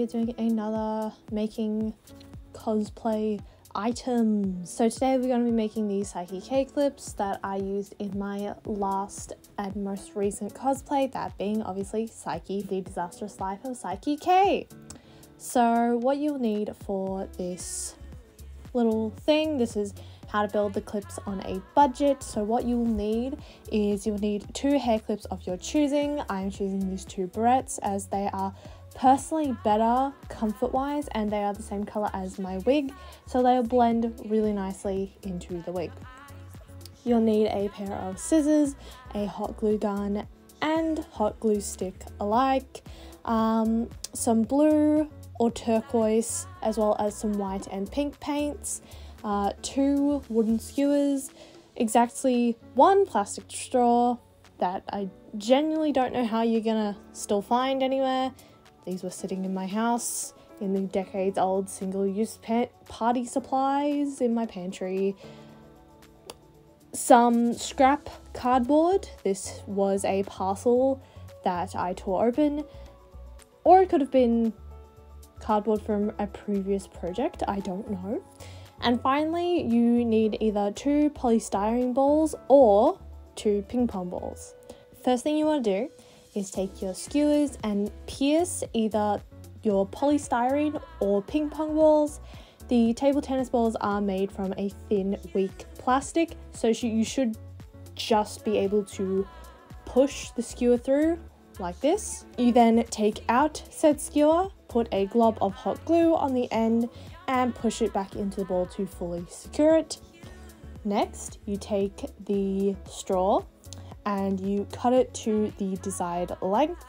we are doing another making cosplay items. So today we're going to be making these Saiki K clips that I used in my last and most recent cosplay, that being obviously Saiki, the disastrous life of Saiki K. So what you'll need for this little thing, this is how to build the clips on a budget. So what you'll need is you'll need two hair clips of your choosing. I'm choosing these two barrettes as they are personally better comfort wise and they are the same color as my wig so they'll blend really nicely into the wig. You'll need a pair of scissors, a hot glue gun and hot glue stick alike, um, some blue or turquoise as well as some white and pink paints, uh, two wooden skewers, exactly one plastic straw that I genuinely don't know how you're gonna still find anywhere. These were sitting in my house in the decades old single use party supplies in my pantry. Some scrap cardboard. This was a parcel that I tore open, or it could have been cardboard from a previous project, I don't know. And finally, you need either two polystyrene balls or two ping pong balls. First thing you want to do is take your skewers and pierce either your polystyrene or ping pong balls. The table tennis balls are made from a thin, weak plastic, so you should just be able to push the skewer through like this. You then take out said skewer, put a glob of hot glue on the end, and push it back into the ball to fully secure it. Next, you take the straw and you cut it to the desired length,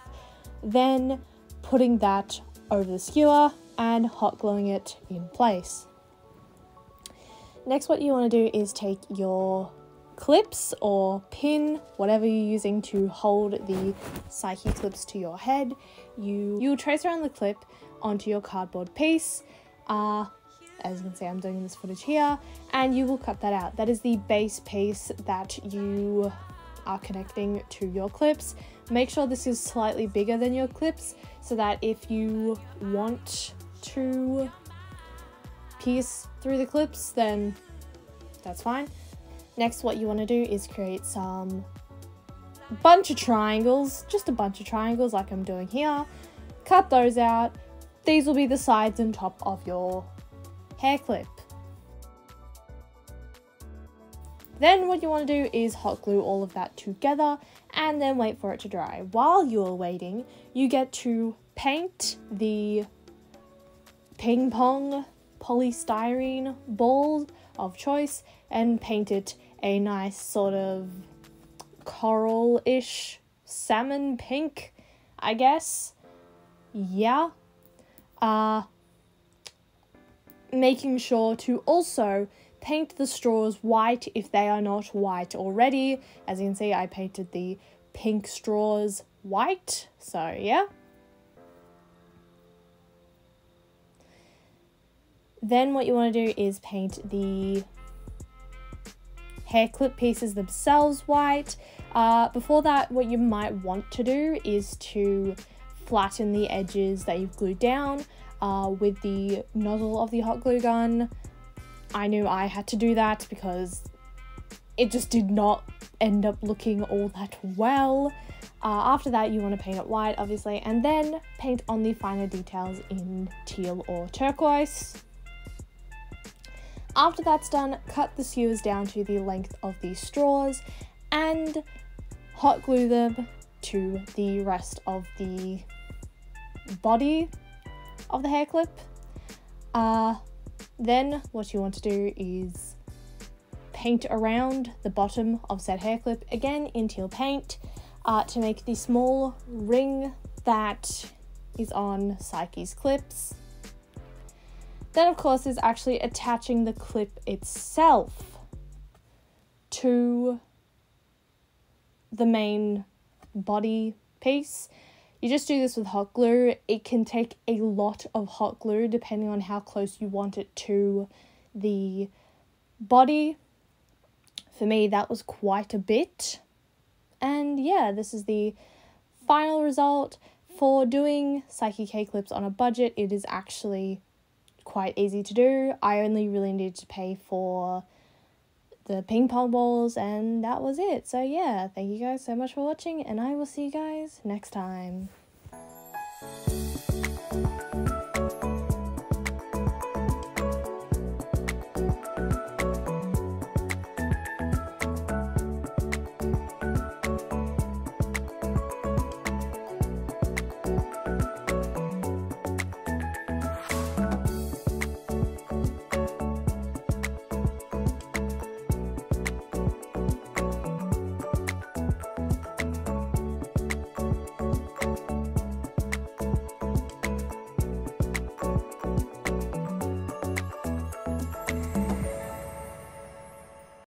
then putting that over the skewer and hot gluing it in place. Next, what you want to do is take your clips or pin, whatever you're using to hold the Saiki clips to your head. You you'll trace around the clip onto your cardboard piece. Uh, as you can see, I'm doing this footage here, and you will cut that out. That is the base piece that you are connecting to your clips. Make sure this is slightly bigger than your clips so that if you want to piece through the clips, then that's fine. Next, what you want to do is create some bunch of triangles, just a bunch of triangles like I'm doing here. Cut those out. These will be the sides and top of your hair clip. Then what you want to do is hot glue all of that together and then wait for it to dry. While you're waiting, you get to paint the ping pong polystyrene ball of choice and paint it a nice sort of coral-ish salmon pink, I guess. Yeah. Uh, making sure to also paint the straws white if they are not white already. As you can see, I painted the pink straws white, so yeah. Then what you want to do is paint the hair clip pieces themselves white. Uh, before that, what you might want to do is to flatten the edges that you've glued down uh, with the nozzle of the hot glue gun. I knew I had to do that because it just did not end up looking all that well. Uh, after that, you want to paint it white, obviously, and then paint on the finer details in teal or turquoise. After that's done, cut the skewers down to the length of the straws and hot glue them to the rest of the body of the hair clip. Uh, then what you want to do is paint around the bottom of said hair clip again in teal paint uh, to make the small ring that is on Saiki's clips. Then of course is actually attaching the clip itself to the main body piece you just do this with hot glue. It can take a lot of hot glue depending on how close you want it to the body. For me, that was quite a bit. And yeah, this is the final result. for doing Saiki K clips on a budget, it is actually quite easy to do. I only really needed to pay for the ping pong balls, and that was it. So, yeah, thank you guys so much for watching, and I will see you guys next time.